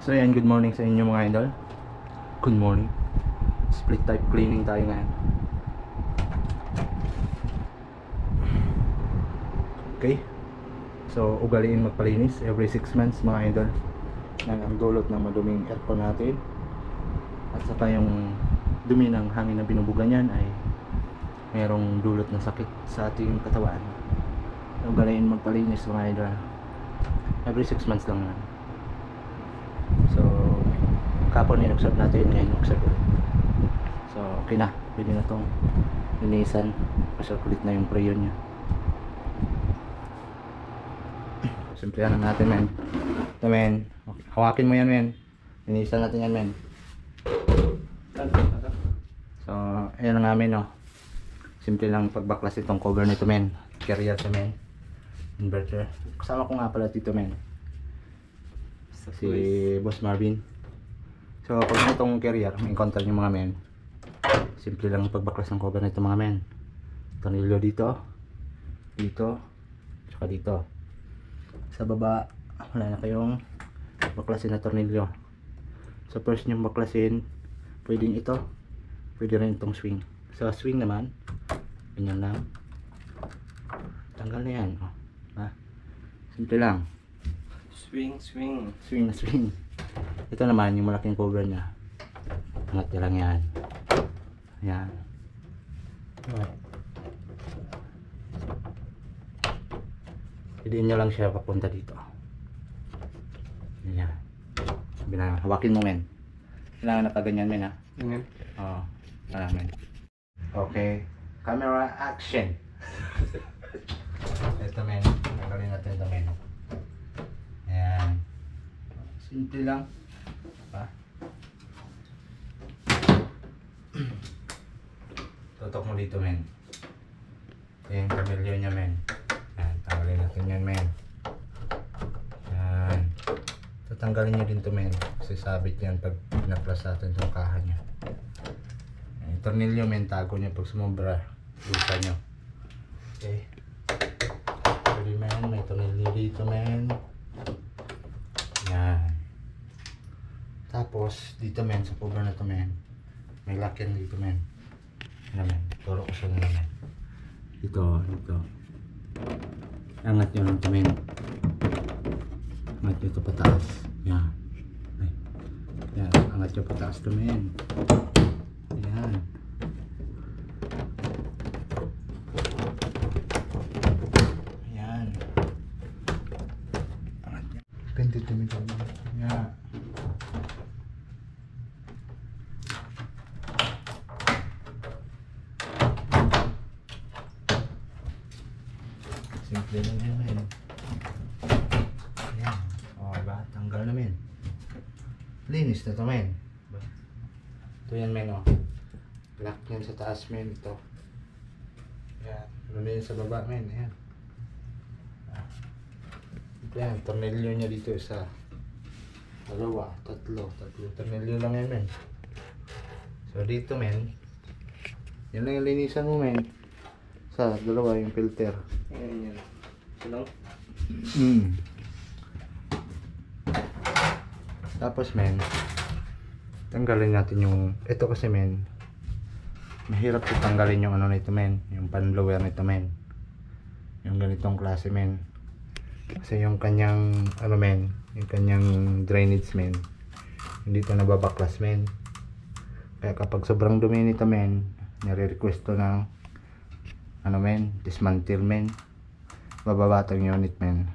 So yan, good morning sa inyo mga idol. Good morning. Split type cleaning tayo ngayon. Okay. So, ugaliin magpalinis every 6 months mga idol. Yan ang dulot ng maduming aircon natin. At saka yung dumi ng hangin na binubuga niyan ay mayroong dulot ng sakit sa ating katawan. Ugaliin magpalinis mga idol. Every 6 months lang yan. So, kapon inobserve natin, ngayon observe. So, okay na. Pwede na itong linisan. Pasirkulit na yung prayon niya. Simplihan na natin, men. Ito, men. Okay. Hawakin mo yan, men. Linisan natin yan, men. So, ayan nga, men, no. Simple lang pagbaklas itong cover nito, men. Carrier sa men. Inverter. Kasama ko nga pala dito, men si Boss Marvin. So, pag itong carrier, may encounter yung mga men. Simple lang ang pagbaklas ng cover nito mga men. Tornilyo dito, dito, tsaka dito. Sa baba, wala na kayong baklasin na tornilyo. So, first nyo baklasin, pwedeng ito, pwede rin itong swing. Sa swing naman, ganyan lang. Tanggal na yan. Oh. Ha? Simple lang Swing, swing. swing na swing. Ito naman yung malaking cover niya. Angat niya lang yan. Yan okay. Piliin nyo lang siya papunta dito. Yan sabi na hawakin mo men. Kailangan nakaganyan men ha? Ganyan. oo kailangan men. Okay. Camera action. Ito men tanggalin natin ito men Ayan. Simple lang. Pa. Tutok mo dito, men. Ito yung kamilyo niya, men. Ayan, tanggalin natin yan, men. Ayan. Tatanggalin niyo din to, men. Kasi sabit yan pag pinaplas natin itong kaha niya. Yung tornilyo, men, tago niya pag sumobra. Lusa niyo. Okay. Pwede, men. May tornilyo dito, men. Yan. Tapos, dito men, sa cover na to men, may lock yan dito men. Yan men, turo ko sa nila men. Dito, dito. Angat nyo lang to men. Angat nyo to pataas. Yan. Ay. Yan, angat nyo pataas to men. Yan. Yan. Angat nyo. Pintit dumi ko. Yan. Simple lang yan, men. Ayan. O, diba? Tanggal na, men. Linis na to, men. Ito yan, men, o. Lock yan sa taas, men. Ito. Ayan. Ano yan sa baba, men. Ayan. Ah. Ito yan. Tornilyo niya dito isa. Dalawa, tatlo, tatlo. Tornilyo lang yan, men. So, dito, men. Yan lang yung linisan mo, men. Sa dalawa yung filter. Ayan yan. Ito lang. Mm. Tapos men, tanggalin natin yung, ito kasi men, mahirap ko tanggalin yung ano nito men, yung pan blower nito men. Yung ganitong klase men. Kasi yung kanyang, ano men, yung kanyang drainage men, hindi ito nababaklas men. Kaya kapag sobrang dumi nito men, nare-request to ng, ano men, dismantle men bababa tong unit men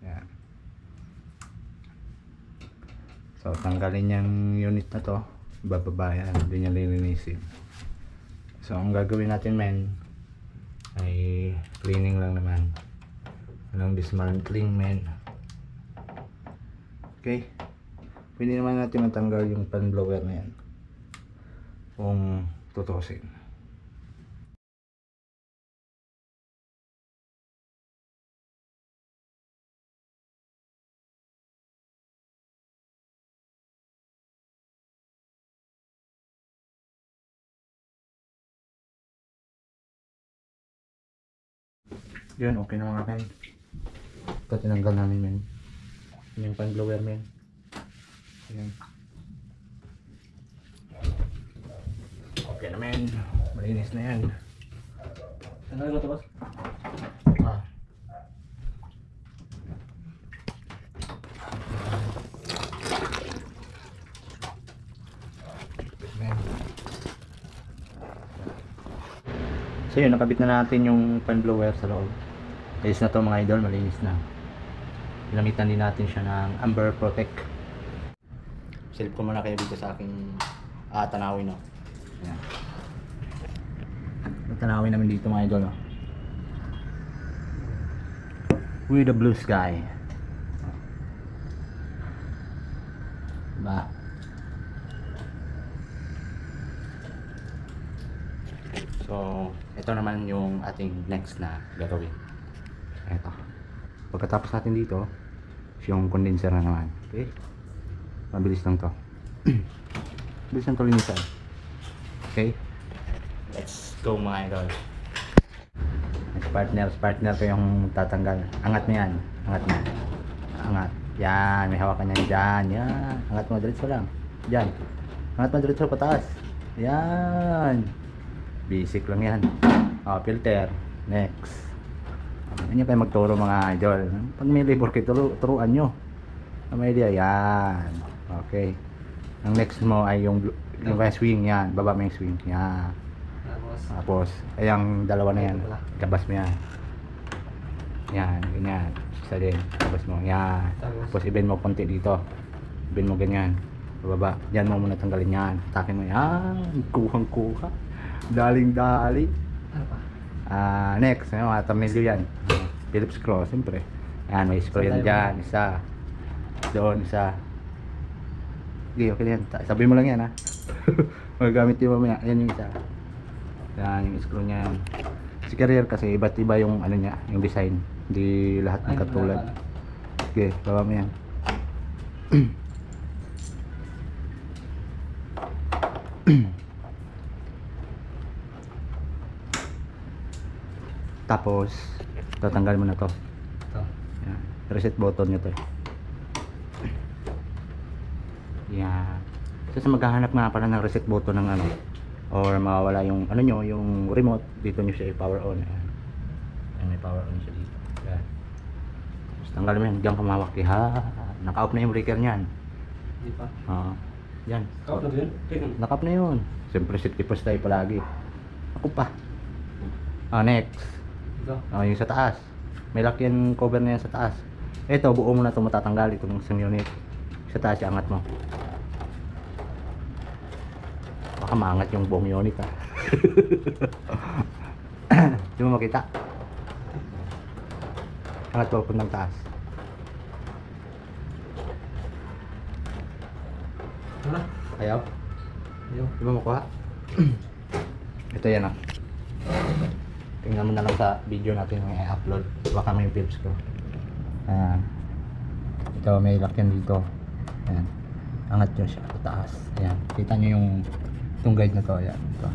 yan so tanggalin yung unit na to bababa yan hindi niya lilinisin. So ang gagawin natin men ay cleaning lang naman. Walang dismantling men? Okay. Pwede naman natin matanggal yung pan blower na yan. Kung tutusin Yun, okay na mga men. Ito tinanggal namin men. Yun Yung pan blower men. Ayan. Okay naman. Malinis na yan. Tanggalin mo ito, boss. Ah. So yun, nakabit na natin yung fan blower sa loob. Ayos na to mga idol, malinis na. Ginamitan din natin siya ng Amber Protect. Silip ko muna kayo dito sa aking ah, tanawin no. Ayan. Tanawin namin dito mga idol no. With the blue sky. Diba? So, ito naman yung ating next na gagawin. Ito. Pagkatapos natin dito, yung condenser na naman. Okay? Mabilis lang to. Mabilis lang to linisan. Okay? Let's go mga idol. Partner, partner ko yung tatanggal. Angat mo yan. Angat mo. Angat. Yan, may hawakan yan dyan. Yan. Angat mo, diretso lang. Dyan. Angat mo, diretso pataas. Yan. Basic lang yan. Oh, filter. Next. Yan yung kayo magturo mga idol. Pag may labor kayo, turo, turuan nyo. May idea, yan. Okay. Ang next mo ay yung, yung swing, yan. Baba mo yung swing. Yan. Tapos, ay ang dalawa na yan. Labas mo yan. Yan, ganyan. Isa din. Labas mo. Yan. Tapos? Ibin mo konti dito. Ibin mo ganyan. Pababa. Diyan mo muna tanggalin yan. Takin mo yan. Kuhang kuha. Daling dali. ano pa? Ah, next, ano, mga tornilyo yan. Phillips screw, siyempre. Yan, may screw yan dyan. Isa. Doon, isa. Okay na yan. Ta- Sabi mo lang yan, ha. Magagamit yung mamaya. Yan yung isa. Yan, yung screw niya yan. Si carrier kasi, iba't iba yung ano niya, yung design. Hindi lahat Ay, magkatulad. wala, Sige, baba mo yan. Tapos, tatanggal mo na to. Ito. Yan. Reset button nyo to. Yan. So, sa maghahanap nga pala ng reset button ng ano, or mawawala yung ano nyo, yung remote, dito nyo siya i-power on. Ayan. Ayan, may power on siya dito. Yan. Tapos tanggal mo yan, diyan kumawak. Ha, naka-off na yung breaker niyan. Hindi pa. Oo. yan. Kap na ba yun? Tingnan. Naka-off na yun. Siyempre, safety first tayo palagi. Ako pa. Ah, next. Oh, yung sa taas. May yan cover na yan sa taas. Ito, buo mo na ito matatanggal itong isang unit. Sa taas, angat mo. Baka maangat yung buong unit ah. Di mo makita? Angat po ng taas. Wala. Ayaw? Ayaw. Di mo makuha? ito yan ah. Tingnan mo na lang sa video natin yung i-upload. Baka may pips ko. Ayan. Ito may lock yan dito. Ayan. Angat nyo siya sa taas. Ayan. Kita nyo yung itong guide na to. Ayan. Ito.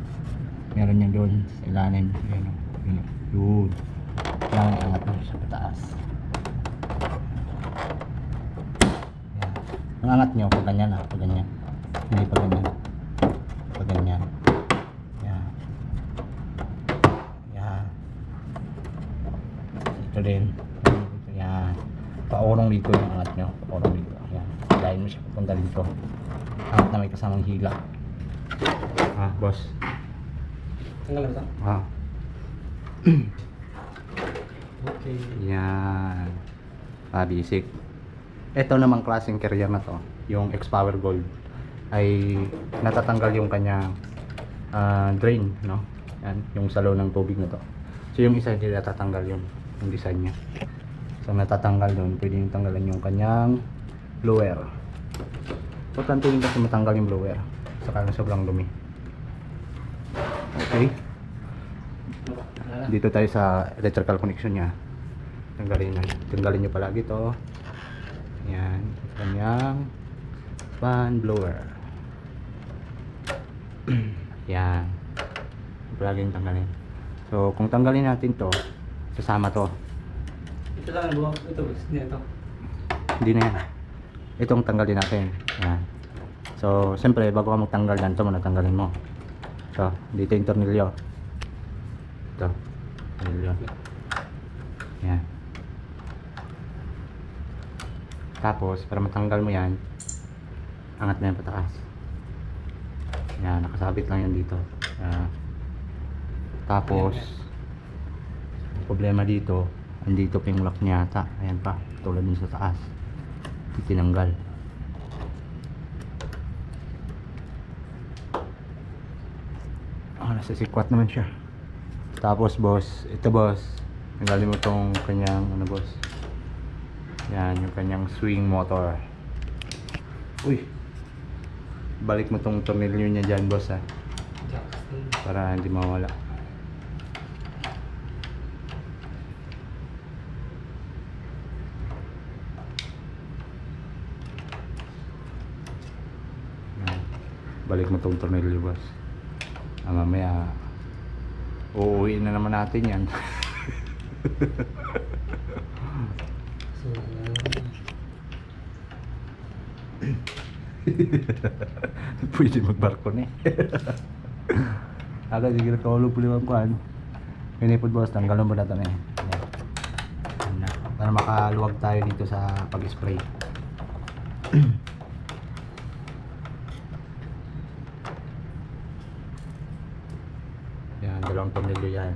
Meron yan doon sa ilalim. Ayan. o. Ayan. o. Yun. Kailangan angat nyo siya sa taas. Ayan. Ang angat nyo pag ganyan ah. Pag ganyan. Hindi pag ganyan. Pag ganyan. Ayan. Yan. Ito din. Yan. Paurong dito yung angat nyo. Paurong dito. Yan. Dahil mo siya papunta dito. Angat na may kasamang hila. Ah, boss. Tanggal na? Ah. Okay. Yan. Ah, basic. Ito namang klaseng carrier na to, yung X-Power Gold, ay natatanggal yung kanyang ah, drain, no? Yan, yung salo ng tubig na to. So yung isa hindi natatanggal yun, yung design niya. So natatanggal doon, pwede yung tanggalan yung kanyang blower. Importante yung kasi matanggal yung blower. Saka na sobrang dumi. Okay. Dito tayo sa electrical connection niya. Tanggalin na. Tanggalin niyo palagi to. Yan. Kanyang fan blower. Yan. Palaging tanggalin. So, kung tanggalin natin to, sasama to. Ito lang ang buwak. Ito, boss. Hindi ito. Hindi na yan. itong tanggalin natin. Yan. So, siyempre, bago ka magtanggal yan, ito muna tanggalin mo. So, dito yung tornilyo. Ito. Tornilyo. Yan. Tapos, para matanggal mo yan, angat mo yan pataas. Yan, nakasabit lang yan dito. Yan. Tapos, problema dito, andito pa yung lock niya ata. Ayan pa, tulad dun sa taas. Tinanggal. Ah, nasa sikwat naman siya. Tapos boss, ito boss. Tanggalin mo tong kanyang ano boss. Yan, yung kanyang swing motor. Uy. Balik mo tong tornilyo niya dyan boss ha. Para hindi mawala. Yan. Balik mo tong tornilyo boss. Ah, mamaya uuwi na naman natin yan. So, Pwede magbarko ni. Aga sige ka ulo puli ang kuan. Pinipod boss tanggalon mo na to ni. Yan. Yan na. Para makaluwag tayo dito sa pag-spray. yan, dalawang tornilyo yan.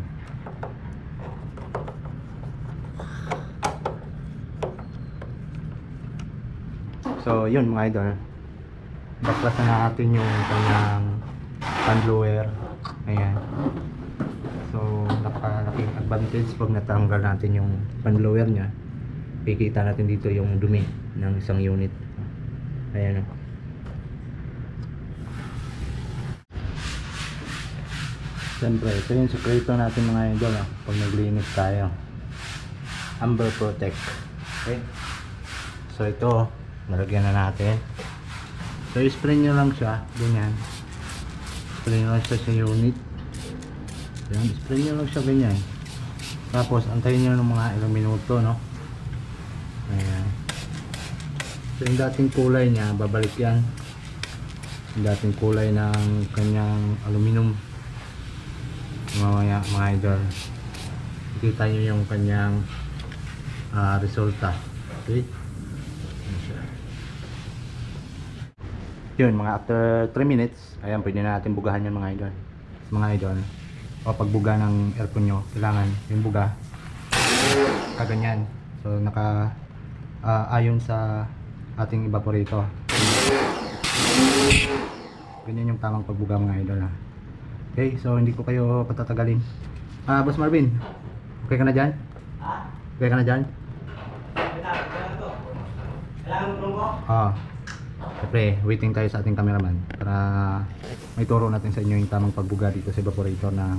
So, yun mga idol. Baklas na natin yung kanyang fan blower. Ayan. So, napakalaking advantage pag natanggal natin yung fan blower niya. Kikita natin dito yung dumi ng isang unit. Ayan o. Siyempre, ito yung sekreto natin mga idol ah, pag naglinis tayo. Amber Protect. Okay? So ito, nalagyan na natin. So spray nyo lang siya, ganyan. Spray nyo lang siya sa unit. Yan, spray nyo lang siya ganyan. Tapos antayin nyo ng mga ilang minuto, no? Ayan. So yung dating kulay niya, babalik yan. Yung dating kulay ng kanyang aluminum. Mamaya mga idol. Kita nyo yung kanyang ah, resulta. Okay? Yun, mga after 3 minutes, ayan, pwede na natin bugahan yung mga idol. Mga idol, o pagbuga ng aircon nyo, kailangan yung buga, kaganyan. So, naka, ah, ayon sa ating evaporator. Ganyan yung tamang pagbuga mga idol ha. Okay, so hindi ko kayo patatagalin. Ah, Boss Marvin, okay ka na dyan? Okay ka na dyan? Ah. Siyempre, waiting tayo sa ating cameraman para may turo natin sa inyo yung tamang pagbuga dito sa evaporator ng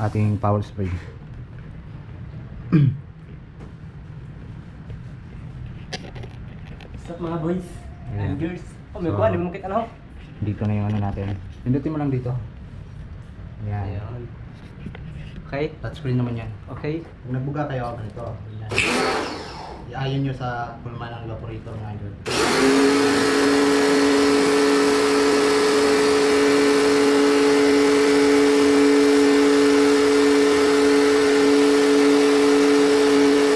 ating power spray. What's up mga boys and girls? Oh, may So, kuha, di mo makita na ho. Dito na yung ano natin. Pindutin mo lang dito. Ayan. Ayan. Okay, Touchscreen naman yan. okay. Kung nagbuga kayo, ganito. Ayan. Iayon nyo sa pulma ng evaporator mga idol.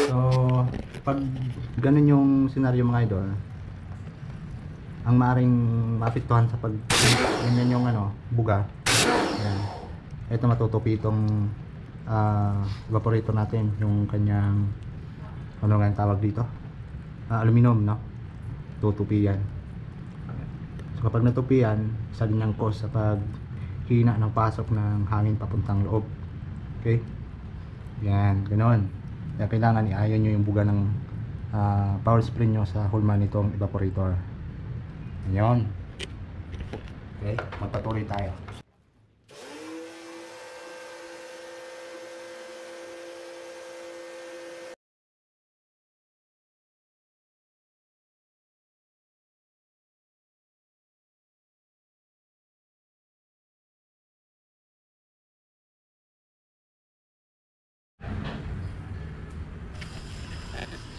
So, pag ganun yung senaryo mga idol, ang maring mapiktuhan sa pag ganyan yung ano, buga. Ito matutupi itong ah, evaporator natin, yung kanyang ano nga tawag dito? Ah, aluminum, no? Tutupi yan. So kapag natupi yan, isa din yung cause sa pag hina ng pasok ng hangin papuntang loob. Okay? Yan, ganoon. Kaya kailangan iayon nyo yung buga ng ah, power spring nyo sa hulma nitong evaporator. Yan. Okay, magpatuloy tayo.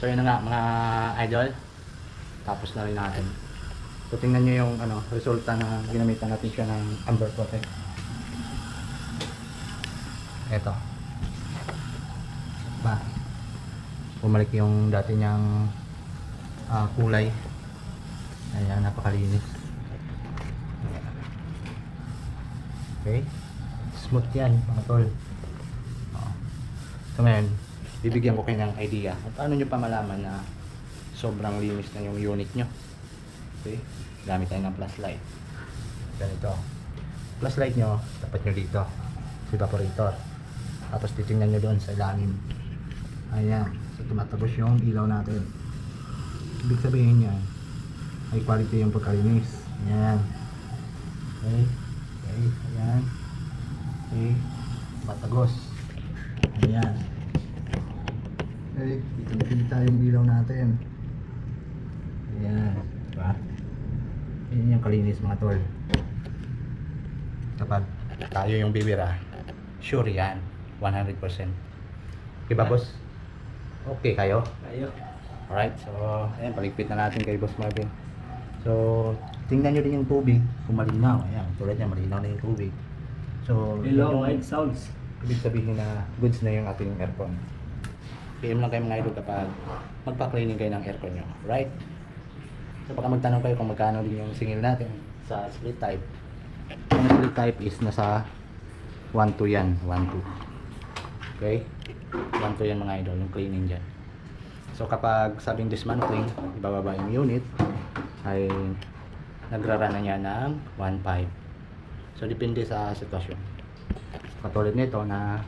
So yun na nga mga idol. tapos na rin natin. So tingnan nyo yung ano, resulta na ginamitan natin siya ng Amber Protect. Eto. Ba? Bumalik yung dati niyang ah, kulay. Ayan, napakalinis. Okay? Smooth yan, mga tol. Oo. So ngayon, bibigyan ko kayo ng idea kung paano nyo pa malaman na sobrang linis na yung unit nyo. Okay? Gamit tayo ng flashlight. Ganito. Flashlight nyo, tapat nyo dito. Sa evaporator. Tapos titingnan nyo doon sa ilalim. Ayan. So tumatagos yung ilaw natin. Ibig sabihin yan, high quality yung pagkalinis. Ayan. Okay. Okay. Ayan. Okay. Matagos. Ayan. Okay. Kita yung ilaw natin. Ayan. Diba? Yan yung kalinis mga tol. Kapag tayo yung bibira, sure yan. 100%. Okay ba boss? Okay kayo? Ayo. Alright, so ayan, paligpit na natin kay Boss Marvin. So, tingnan nyo din yung tubig kung malinaw. Ayan, tulad niya, malinaw na yung tubig. So, Hello, white sounds. ibig sabihin na goods na yung ating aircon. PM lang kayo mga idol kapag magpa-cleaning kayo ng aircon nyo. Right? So, baka magtanong kayo kung magkano din yung singil natin sa split type. Ang split type is nasa 1-2 yan. 1-2. Okay? 1-2 yan mga idol, yung cleaning dyan. So kapag sabing dismantling, ibababa yung unit, ay nagrara na niya ng 1.5. So depende sa sitwasyon. Katulad nito na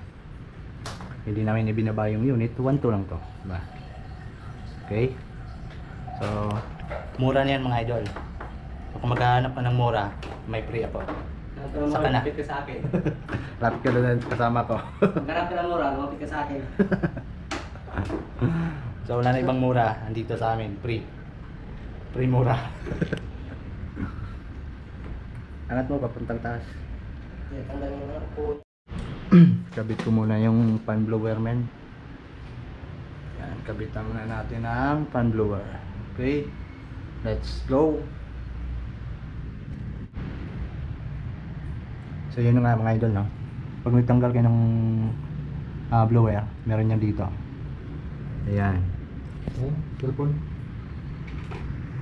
hindi namin ibinaba yung unit, 1.2 lang to. Diba? Okay? So, mura na yan mga idol. So kung maghahanap ka ng mura, may free ako. Saka na. Lumapit ka sa akin. Lapit ka na kasama ko. Maghanap ka ng mura, lumapit ka sa akin. So wala na ibang mura, andito sa amin, free. Free mura. Angat mo papuntang taas. Tanggalin mo na po. Kabit ko muna yung fan blower men. Yan, kabitan muna natin ang fan blower. Okay? Let's go. So yun na nga mga idol no. Pag nagtanggal kayo ng ah, blower, meron yan dito. Ayan. Oh, cellphone.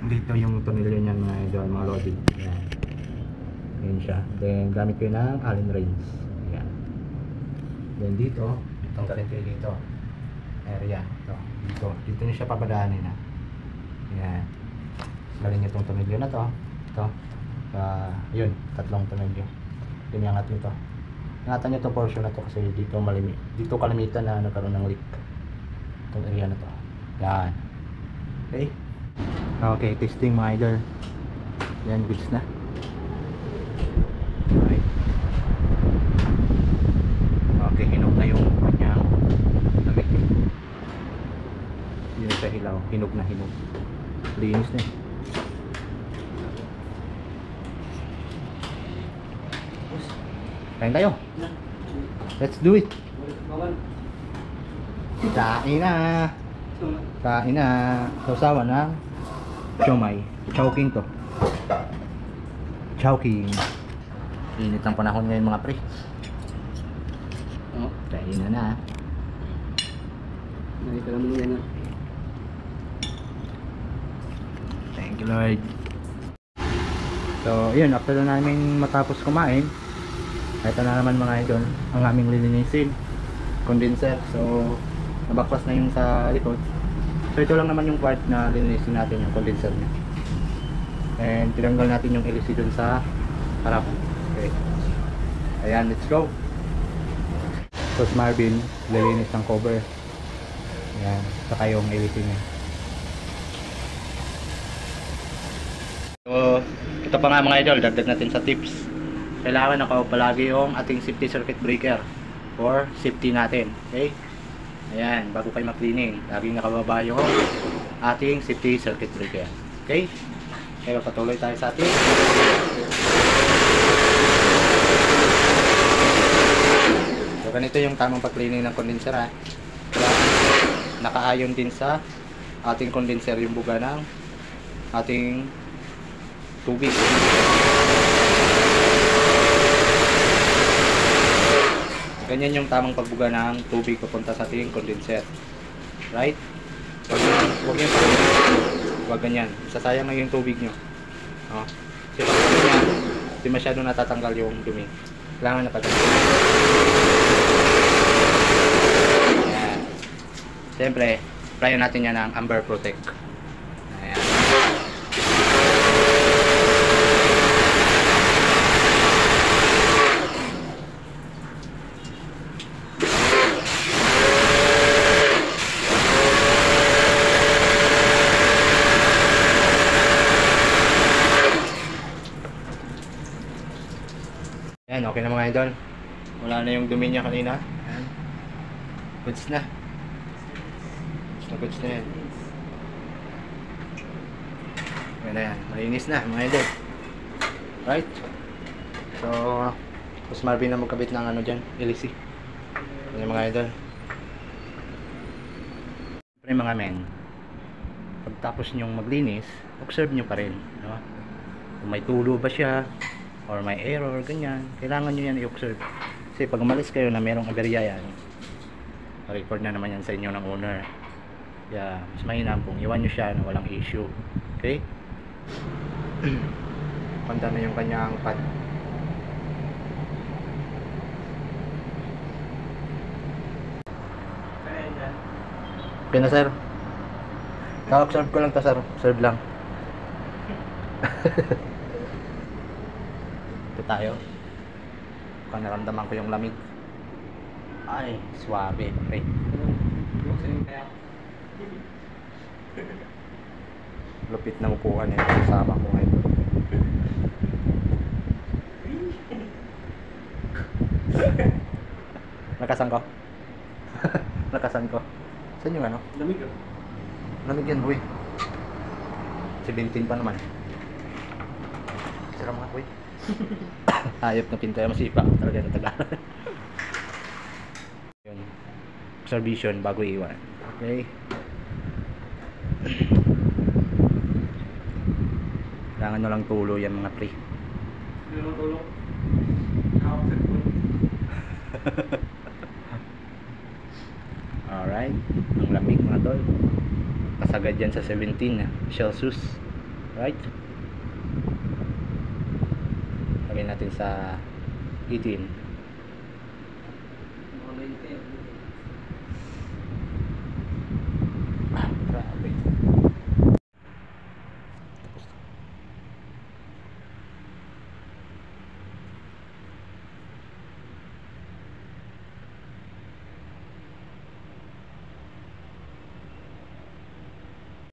Dito yung tornilyo niyan mga idol, mga loading. Ayan. Ayan siya. Then gamit ko ng Allen wrench. Then dito, tanggalin kayo dito. Area. Ito. Dito. Dito niyo siya papadaanin na. Ayan. Galing niyo itong tornilyo na to. Ito. Uh, yun. Tatlong tornilyo. Tiniangat niyo to. Ingatan niyo itong portion na to kasi dito malimi. Dito kalimitan na nagkaroon ng leak. Itong area na to. Yan. Okay. Okay, testing mga idol. Yan, goods na. Okay. Okay, hinog na yung kanyang damit. Yun sa hilaw, hinog na hinog. Linis na eh. Kain tayo. Let's do it. Kain na. Kain na. Sausawan na. Siomay. Chowking to. Chowking. Init ang panahon ngayon mga pre. Oh, Kain na na. narito naman yan. ah. Thank you Lord. So, yun, after na namin matapos kumain, ito na naman mga idol, ang aming lilinisin. Condenser. So, nabaklas na yung sa likod. So, ito lang naman yung part na lilinisin natin, yung condenser niya. And, tinanggal natin yung LC dun sa harap. Okay. Ayan, let's go. So, Marvin, lilinis ng cover. Ayan, saka yung LC niya. So, ito pa nga mga idol, dagdag natin sa tips. Kailangan nakaw palagi yung ating safety circuit breaker or safety natin. Okay? Ayan, bago kayo mag-cleaning, laging nakababa yung ating safety circuit breaker. Okay? Kaya patuloy tayo sa ating So, ganito yung tamang pag-cleaning ng condenser ha. Nakaayon din sa ating condenser yung buga ng ating tubig. Ganyan yung tamang pagbuga ng tubig papunta sa ating condenser. Right? Huwag yan, huwag yan, huwag ganyan. Sasayang na yung tubig nyo. Oh. Kasi pag ganyan, hindi masyado natatanggal yung dumi. Kailangan nakatanggal. Siyempre, applyan natin yan ng Amber Protect. Ayan. Ayan, okay na mga idol. Wala na yung dumi niya kanina. Ayan. Goods na. Goods na goods na yan. Ayan na yan. Malinis na mga idol. Right? So, mas Marvin na magkabit ng ano dyan, LC. Ayan mga idol. Siyempre mga men, pagtapos nyong maglinis, observe nyo pa rin. No? Kung may tulo ba siya, or may error, ganyan, kailangan nyo yan i-observe. Kasi pag umalis kayo na merong aberya yan, record na naman yan sa inyo ng owner. Kaya, mas mainam kung iwan nyo siya na walang issue. Okay? Panda na yung kanyang pad. Okay na sir. Ka-observe ko lang to sir. Observe lang. Ito tayo. Kung naramdaman ko yung lamig. Ay, swabe. Okay. Lupit na upuan eh. Kasama ko ngayon. Nakasan ko? Nakasan ko? Saan yung ano? Lamig ka. Lamig yan, boy. 17 pa naman. Sira mga boy. Hayop na pinto masipa. Talaga na taga. Yun. Observation bago iwan. Okay. Kailangan nyo lang tulo yan mga pre. Sa phone. Alright. Ang lamig mga tol. Kasagad yan sa 17 na Celsius. Right? Natin sa 18. Mga 20.